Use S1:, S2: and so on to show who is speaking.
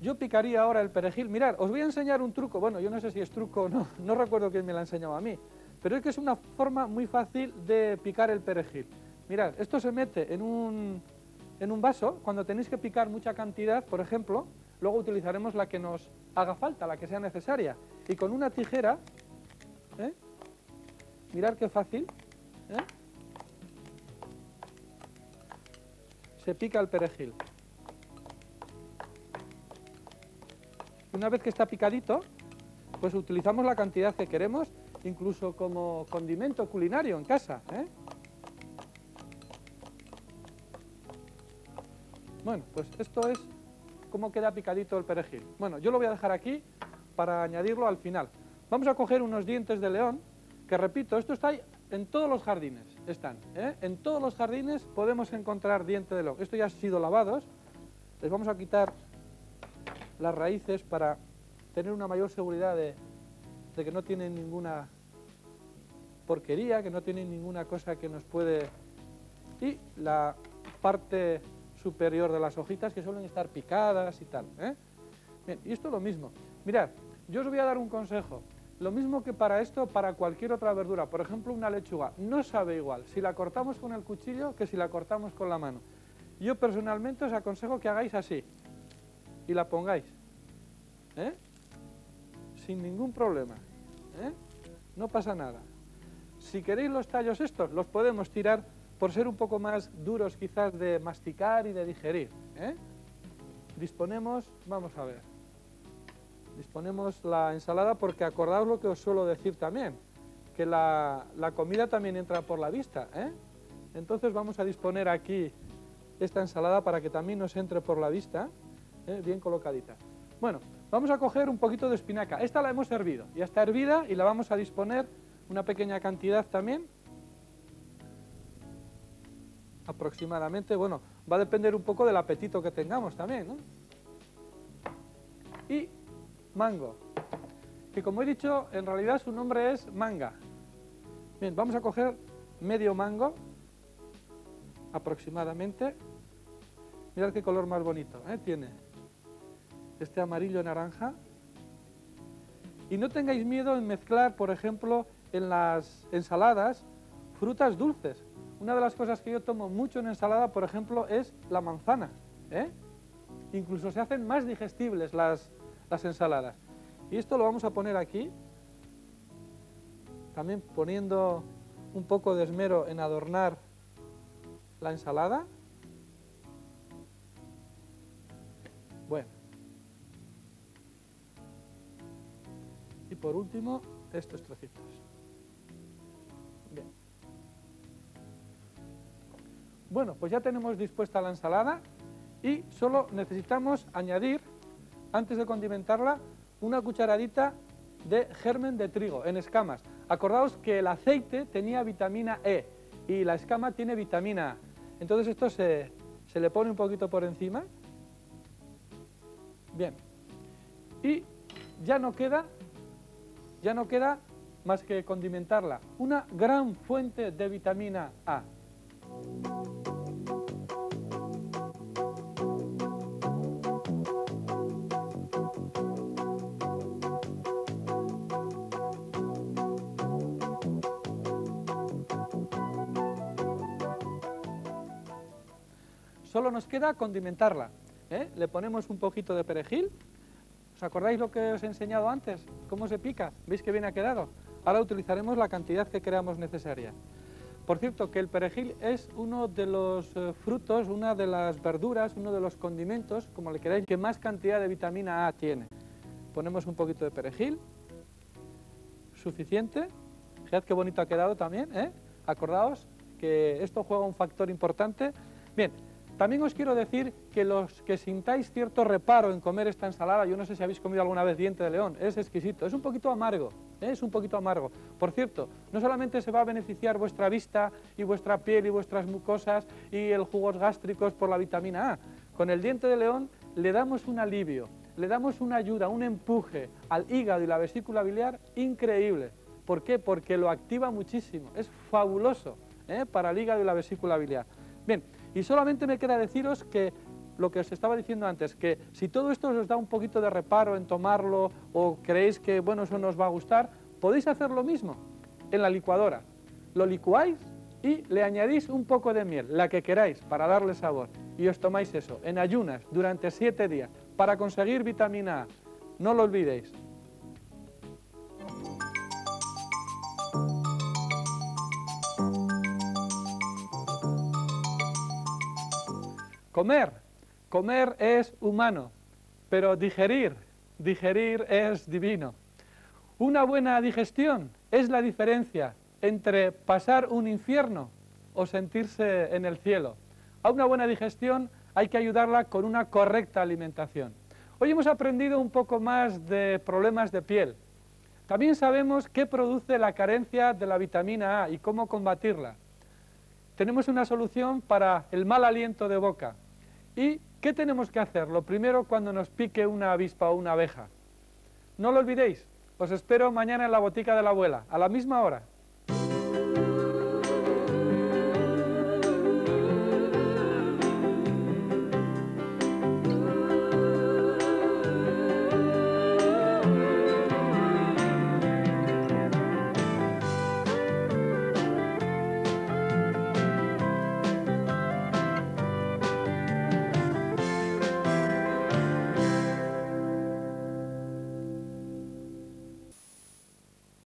S1: yo picaría ahora el perejil. Mirad, os voy a enseñar un truco. Bueno, yo no sé si es truco o no, no recuerdo quién me lo ha enseñado a mí. Pero es que es una forma muy fácil de picar el perejil. Mirad, esto se mete en un, en un vaso. Cuando tenéis que picar mucha cantidad, por ejemplo, luego utilizaremos la que nos haga falta, la que sea necesaria. Y con una tijera, ¿eh? mirad qué fácil, ¿eh? se pica el perejil. Una vez que está picadito, pues utilizamos la cantidad que queremos, incluso como condimento culinario en casa. ¿eh? Bueno, pues esto es cómo queda picadito el perejil. Bueno, yo lo voy a dejar aquí para añadirlo al final. Vamos a coger unos dientes de león, que repito, esto está en todos los jardines, están. ¿eh? En todos los jardines podemos encontrar diente de león. Esto ya ha sido lavados, les vamos a quitar las raíces para tener una mayor seguridad de, que no tienen ninguna porquería, que no tienen ninguna cosa que nos puede... Y la parte superior de las hojitas que suelen estar picadas y tal. ¿eh? Bien, y esto es lo mismo. Mirad, yo os voy a dar un consejo. Lo mismo que para esto, para cualquier otra verdura. Por ejemplo, una lechuga. No sabe igual si la cortamos con el cuchillo que si la cortamos con la mano. Yo personalmente os aconsejo que hagáis así y la pongáis. ¿eh? Sin ningún problema. ¿eh? No pasa nada. Si queréis los tallos estos, los podemos tirar por ser un poco más duros quizás de masticar y de digerir. ¿eh? Disponemos, vamos a ver, disponemos la ensalada porque acordaos lo que os suelo decir también, que la, comida también entra por la vista. Entonces vamos a disponer aquí esta ensalada para que también nos entre por la vista. ¿Eh? bien colocadita. Bueno, vamos a coger un poquito de espinaca. Esta la hemos hervido, ya está hervida y la vamos a disponer una pequeña cantidad también. Aproximadamente, bueno, va a depender un poco del apetito que tengamos también, Y mango, que como he dicho, en realidad su nombre es manga. Bien, vamos a coger medio mango, aproximadamente. Mirad qué color más bonito ¿eh? tiene este amarillo naranja. Y no tengáis miedo en mezclar, por ejemplo, en las ensaladas, frutas dulces. Una de las cosas que yo tomo mucho en ensalada, por ejemplo, es la manzana. ¿eh? Incluso se hacen más digestibles las, las ensaladas. Y esto lo vamos a poner aquí, también poniendo un poco de esmero en adornar la ensalada. Por último, estos trocitos. Bien. Bueno, pues ya tenemos dispuesta la ensalada y solo necesitamos añadir, antes de condimentarla, una cucharadita de germen de trigo en escamas. Acordaos que el aceite tenía vitamina E y la escama tiene vitamina A. Entonces esto se, se le pone un poquito por encima. Bien. Y ya no queda ya no queda más que condimentarla. Una gran fuente de vitamina A. Solo nos queda condimentarla. ¿eh? Le ponemos un poquito de perejil, ¿Os acordáis lo que os he enseñado antes? ¿Cómo se pica? ¿Veis que bien ha quedado? Ahora utilizaremos la cantidad que creamos necesaria. Por cierto, que el perejil es uno de los eh, frutos, una de las verduras, uno de los condimentos, como le queráis, que más cantidad de vitamina A tiene. Ponemos un poquito de perejil, suficiente. Fíjate qué bonito ha quedado también, ¿eh? Acordaos que esto juega un factor importante. Bien, también os quiero decir que los que sintáis cierto reparo en comer esta ensalada, yo no sé si habéis comido alguna vez diente de león, es exquisito, es un poquito amargo, es un poquito amargo. Por cierto, no solamente se va a beneficiar vuestra vista y vuestra piel y vuestras mucosas y el jugos gástricos por la vitamina A, con el diente de león le damos un alivio, le damos una ayuda, un empuje al hígado y la vesícula biliar increíble. ¿Por qué? Porque lo activa muchísimo, es fabuloso ¿eh? para el hígado y la vesícula biliar. Bien, y solamente me queda deciros que lo que os estaba diciendo antes, que si todo esto os da un poquito de reparo en tomarlo o creéis que, bueno, eso nos va a gustar, podéis hacer lo mismo en la licuadora. Lo licuáis y le añadís un poco de miel, la que queráis, para darle sabor. Y os tomáis eso en ayunas durante siete días para conseguir vitamina A. No lo olvidéis. Comer. Comer es humano, pero digerir, digerir es divino. Una buena digestión es la diferencia entre pasar un infierno o sentirse en el cielo. A una buena digestión hay que ayudarla con una correcta alimentación. Hoy hemos aprendido un poco más de problemas de piel. También sabemos qué produce la carencia de la vitamina A y cómo combatirla. Tenemos una solución para el mal aliento de boca. ¿Y qué tenemos que hacer? Lo primero cuando nos pique una avispa o una abeja. No lo olvidéis, os espero mañana en la botica de la abuela, a la misma hora.